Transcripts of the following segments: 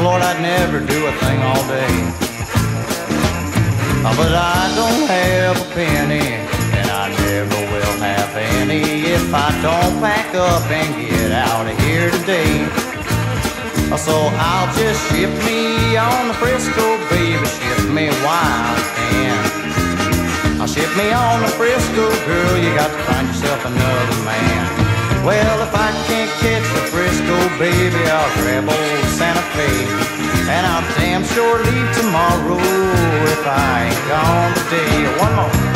Lord, I'd never do a thing all day. Uh, but I don't have a penny, and I never will have any if I don't pack up and get out of here today. Uh, so I'll just ship me on the Frisco, baby, ship me wild can. I'll ship me on the Frisco, girl, you got to find yourself another man. Well, if I can't catch the Frisco, baby, I'll grab old Santa Fe. And I'll damn sure leave tomorrow if I ain't gone today. One more.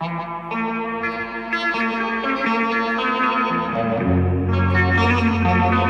Thank you.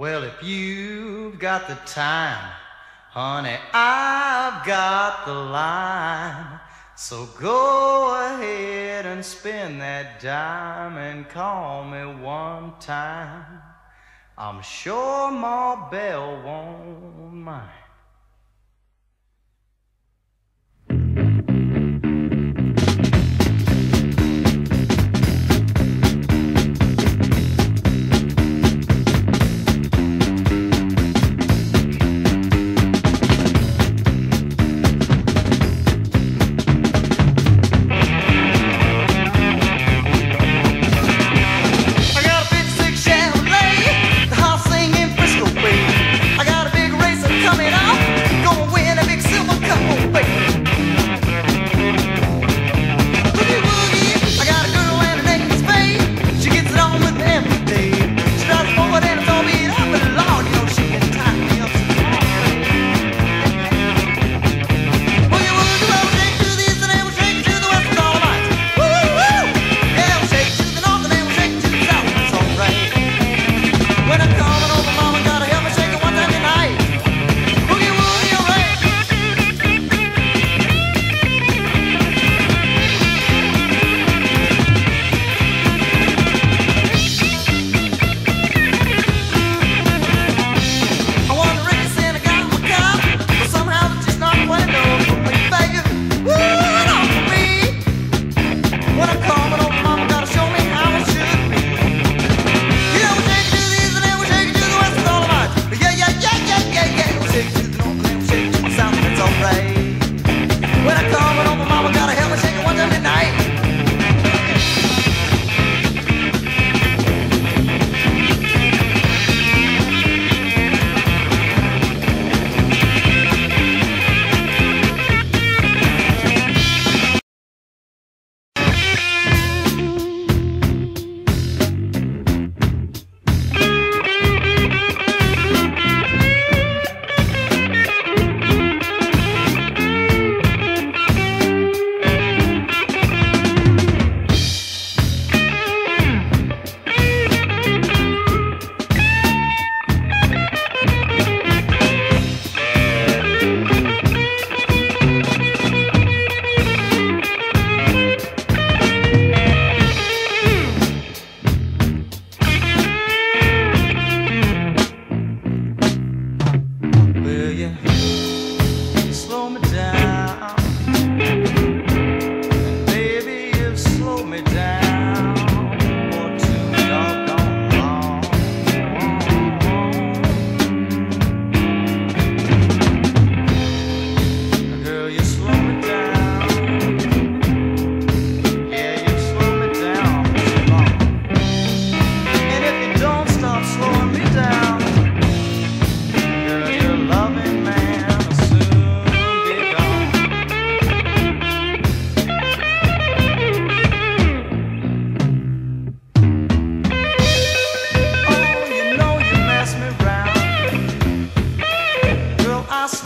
Well, if you've got the time, honey, I've got the line. So go ahead and spend that dime and call me one time. I'm sure Ma Bell won't mind.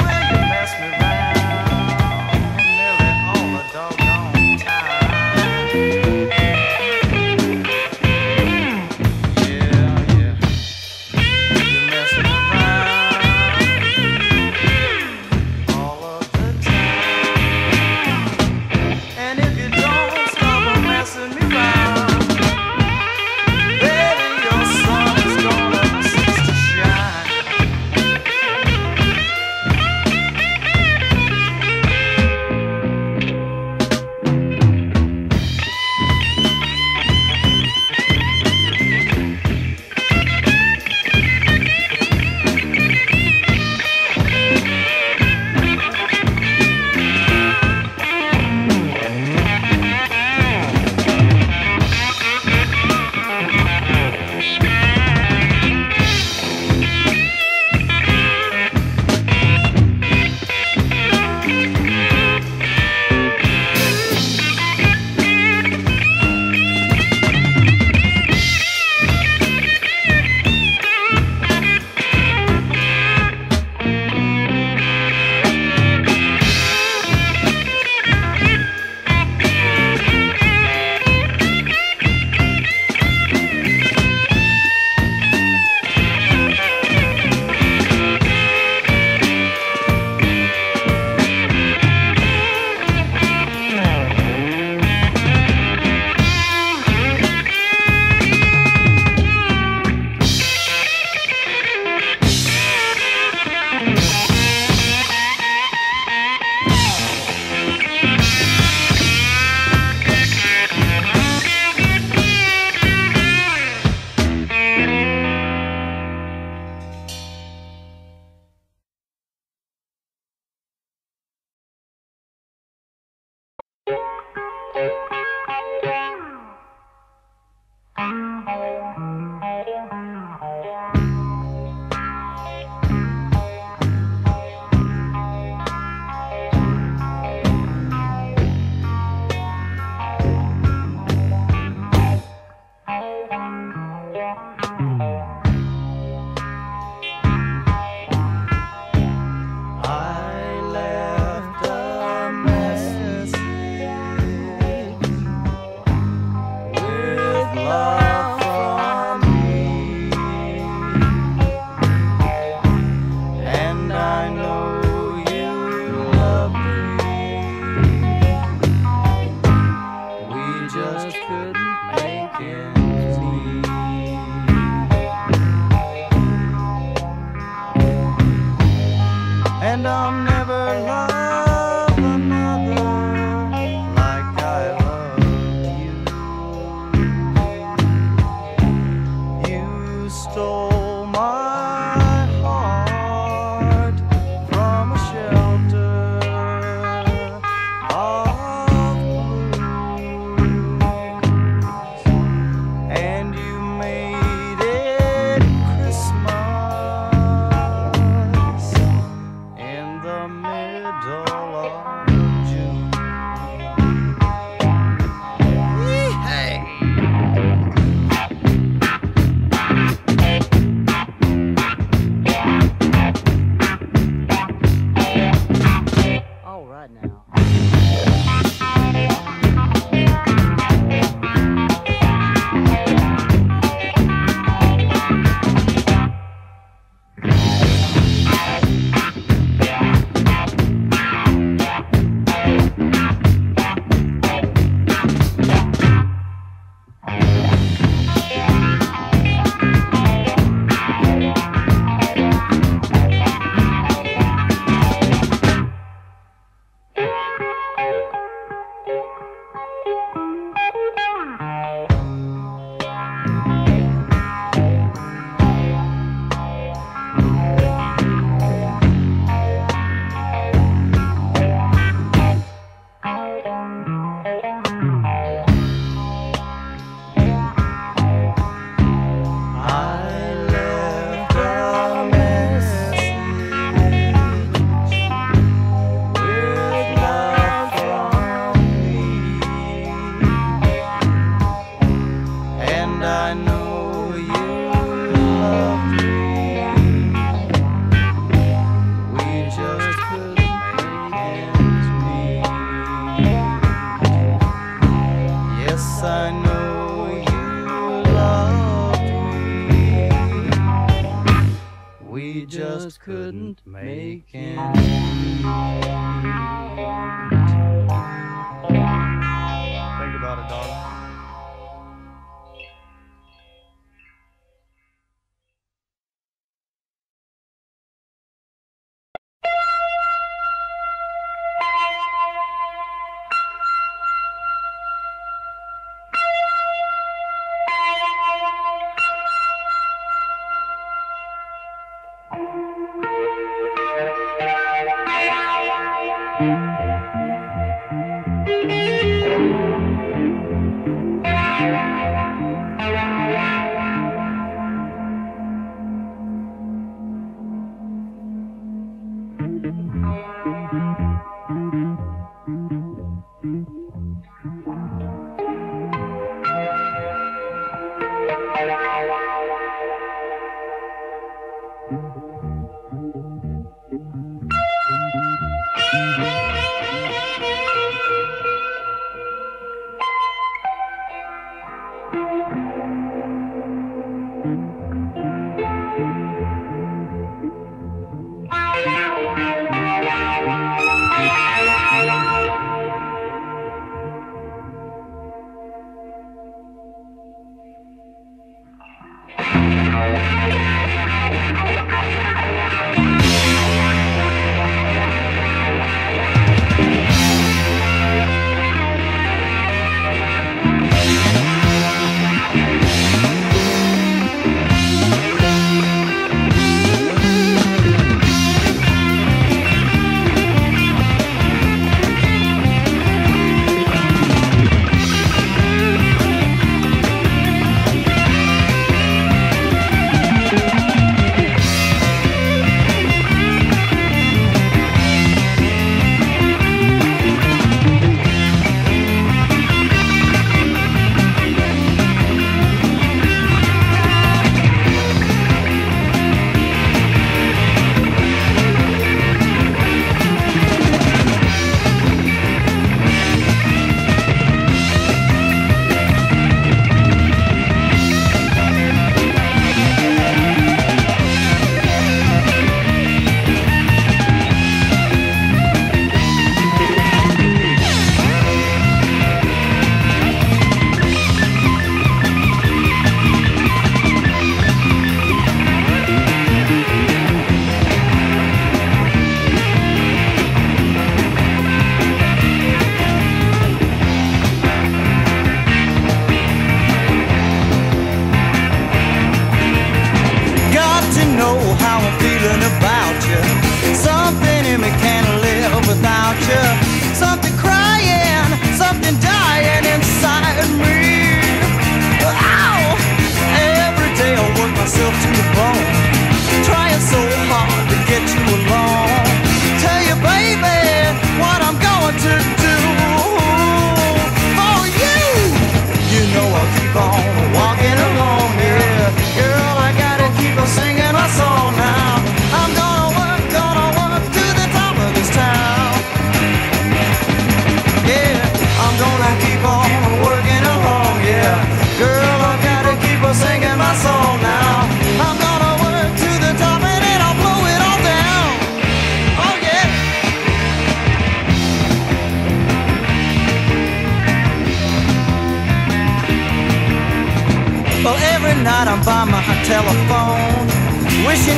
Middle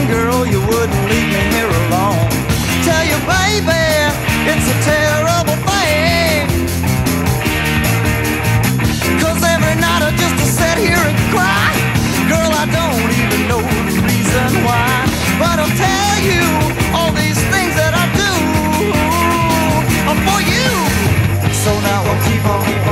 girl, you wouldn't leave me here alone. Tell you, baby, it's a terrible thing. Cause every night I just sit here and cry. Girl, I don't even know the reason why. But I'll tell you all these things that I do are for you. So now I'll keep on.